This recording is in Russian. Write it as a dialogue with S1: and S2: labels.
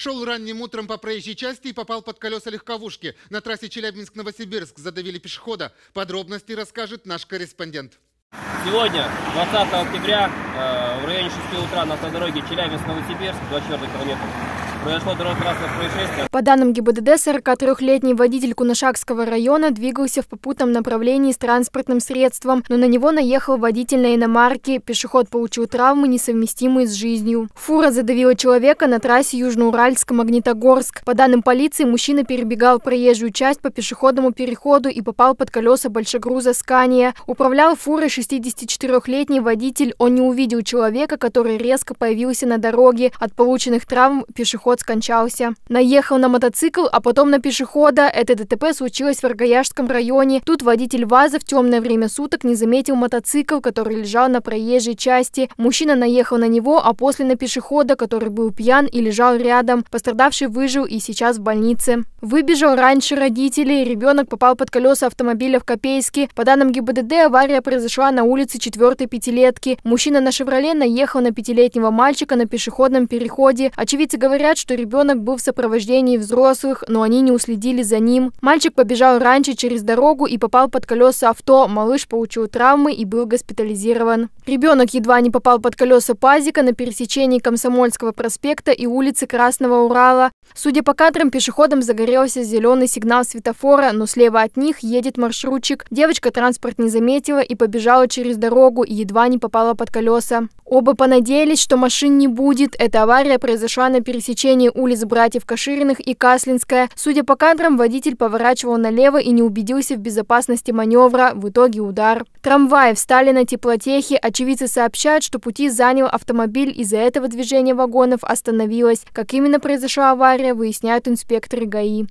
S1: Шел ранним утром по проезжей части и попал под колеса легковушки. На трассе Челябинск-Новосибирск задавили пешехода. Подробности расскажет наш корреспондент.
S2: Сегодня, 20 октября, э, в районе 6 утра на автодороге Челябинск-Новосибирск, 24 километр,
S3: По данным ГИБДД, 43-летний водитель Кунашакского района двигался в попутном направлении с транспортным средством, но на него наехал водитель на иномарке. Пешеход получил травмы, несовместимые с жизнью. Фура задавила человека на трассе Южноуральск-Магнитогорск. По данным полиции, мужчина перебегал проезжую часть по пешеходному переходу и попал под колеса большегруза «Скания». Управлял фурой 64-летний водитель. Он не увидел человека, который резко появился на дороге. От полученных травм пешеход скончался. Наехал на мотоцикл, а потом на пешехода. Это ДТП случилось в Аргаяшском районе. Тут водитель ВАЗа в темное время суток не заметил мотоцикл, который лежал на проезжей части. Мужчина наехал на него, а после на пешехода, который был пьян и лежал рядом. Пострадавший выжил и сейчас в больнице. Выбежал раньше родителей. Ребенок попал под колеса автомобиля в Копейске. По данным ГИБДД, авария произошла на улице четвертой пятилетки. Мужчина на «Шевроле» наехал на пятилетнего мальчика на пешеходном переходе. Очевидцы говорят, что ребенок был в сопровождении взрослых, но они не уследили за ним. Мальчик побежал раньше через дорогу и попал под колеса авто. Малыш получил травмы и был госпитализирован. Ребенок едва не попал под колеса пазика на пересечении Комсомольского проспекта и улицы Красного Урала. Судя по кадрам, пешеходам загорелся зеленый сигнал светофора, но слева от них едет маршрутчик. Девочка транспорт не заметила и побежала через дорогу и едва не попала под колеса. Оба понадеялись, что машин не будет. Эта авария произошла на пересечении улиц братьев Кашириных и Каслинская. Судя по кадрам, водитель поворачивал налево и не убедился в безопасности маневра. В итоге удар. Трамваи встали на теплотехе. Очевидцы сообщают, что пути занял автомобиль. Из-за этого движение вагонов остановилось. Как именно произошла авария, выясняют инспекторы ГАИ.